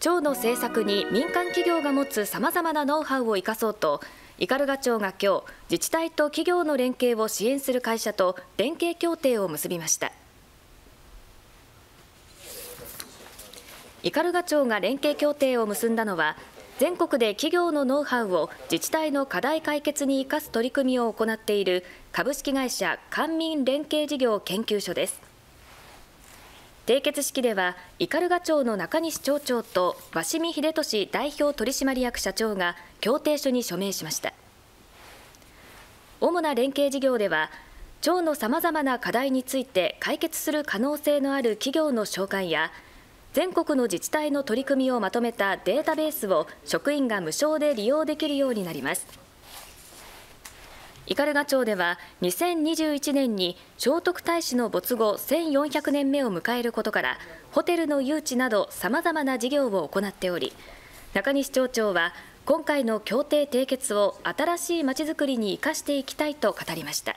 町の政策に民間企業が持つさまざまなノウハウを生かそうと斑鳩町が今日自治体と企業の連携を支援する会社と連携協定を結びました。斑鳩町が連携協定を結んだのは全国で企業のノウハウを自治体の課題解決に生かす取り組みを行っている株式会社官民連携事業研究所です。締結式では斑鳩町の中西町長と鷲見秀俊代表取締役社長が協定書に署名しました。主な連携事業では町のさまざまな課題について解決する可能性のある企業の紹介や全国の自治体の取り組みをまとめたデータベースを職員が無償で利用できるようになります。斑鳩町では2021年に聖徳太子の没後1400年目を迎えることからホテルの誘致などさまざまな事業を行っており中西町長は今回の協定締結を新しいまちづくりに生かしていきたいと語りました。